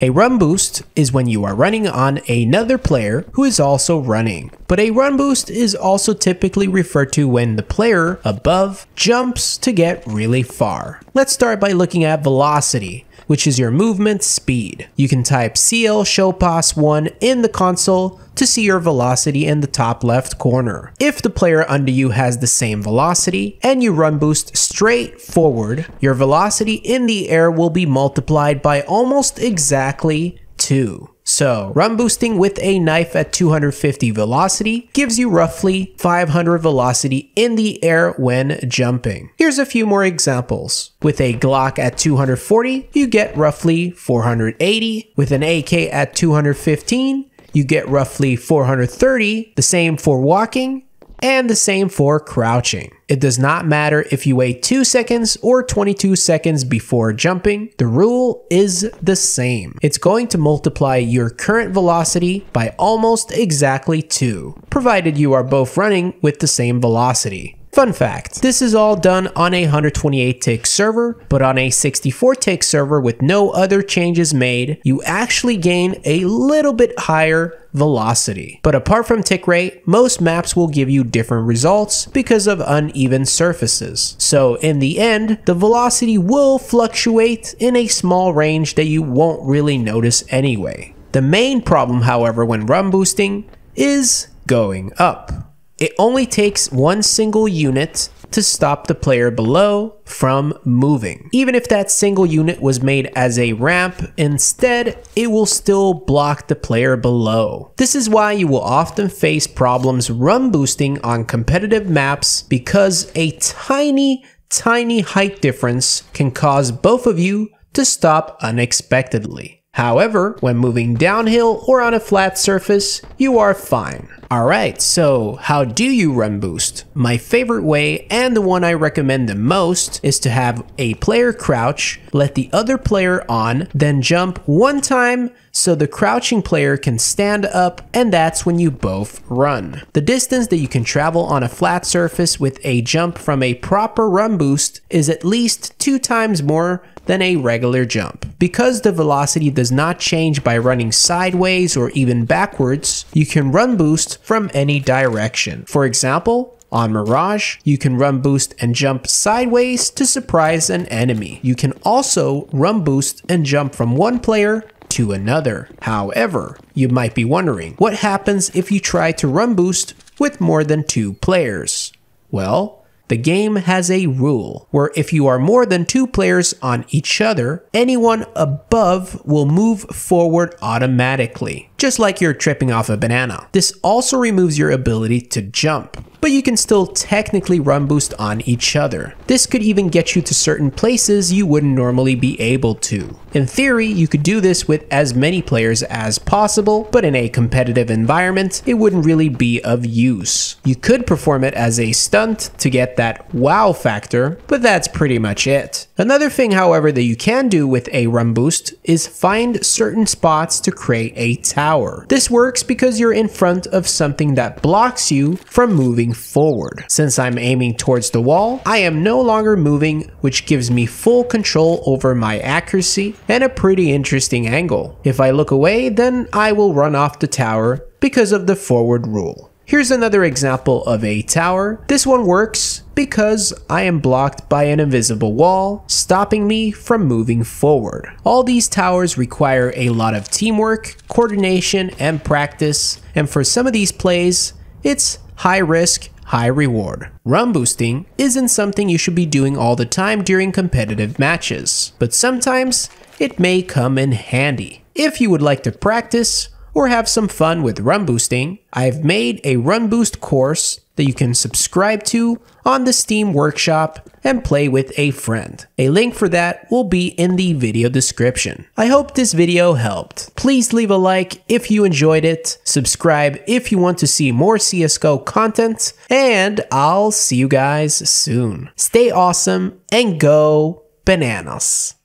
A run boost is when you are running on another player who is also running. But a run boost is also typically referred to when the player above jumps to get really far. Let's start by looking at velocity which is your movement speed. You can type CL showpos 1 in the console to see your velocity in the top left corner. If the player under you has the same velocity and you run boost straight forward, your velocity in the air will be multiplied by almost exactly 2. So, run boosting with a knife at 250 velocity gives you roughly 500 velocity in the air when jumping. Here's a few more examples. With a Glock at 240, you get roughly 480. With an AK at 215, you get roughly 430. The same for walking and the same for crouching. It does not matter if you wait 2 seconds or 22 seconds before jumping, the rule is the same. It's going to multiply your current velocity by almost exactly 2, provided you are both running with the same velocity. Fun fact, this is all done on a 128 tick server, but on a 64 tick server with no other changes made, you actually gain a little bit higher velocity. But apart from tick rate, most maps will give you different results because of uneven surfaces. So in the end, the velocity will fluctuate in a small range that you won't really notice anyway. The main problem, however, when run boosting is going up. It only takes one single unit to stop the player below from moving. Even if that single unit was made as a ramp, instead, it will still block the player below. This is why you will often face problems run boosting on competitive maps because a tiny, tiny height difference can cause both of you to stop unexpectedly. However, when moving downhill or on a flat surface, you are fine. Alright, so how do you run boost? My favorite way, and the one I recommend the most, is to have a player crouch, let the other player on, then jump one time so the crouching player can stand up, and that's when you both run. The distance that you can travel on a flat surface with a jump from a proper run boost is at least two times more than a regular jump. Because the velocity does not change by running sideways or even backwards, you can run boost from any direction. For example, on Mirage, you can run boost and jump sideways to surprise an enemy. You can also run boost and jump from one player to another. However, you might be wondering, what happens if you try to run boost with more than two players? Well, the game has a rule where if you are more than two players on each other, anyone above will move forward automatically, just like you're tripping off a banana. This also removes your ability to jump but you can still technically run boost on each other. This could even get you to certain places you wouldn't normally be able to. In theory, you could do this with as many players as possible, but in a competitive environment, it wouldn't really be of use. You could perform it as a stunt to get that wow factor, but that's pretty much it. Another thing, however, that you can do with a run boost is find certain spots to create a tower. This works because you're in front of something that blocks you from moving moving forward. Since I'm aiming towards the wall, I am no longer moving, which gives me full control over my accuracy and a pretty interesting angle. If I look away, then I will run off the tower because of the forward rule. Here's another example of a tower. This one works because I am blocked by an invisible wall, stopping me from moving forward. All these towers require a lot of teamwork, coordination, and practice, and for some of these plays, it's high risk, high reward. Run boosting isn't something you should be doing all the time during competitive matches, but sometimes it may come in handy. If you would like to practice or have some fun with run boosting, I've made a run boost course that you can subscribe to on the Steam Workshop and play with a friend. A link for that will be in the video description. I hope this video helped. Please leave a like if you enjoyed it, subscribe if you want to see more CSGO content, and I'll see you guys soon. Stay awesome and go bananas.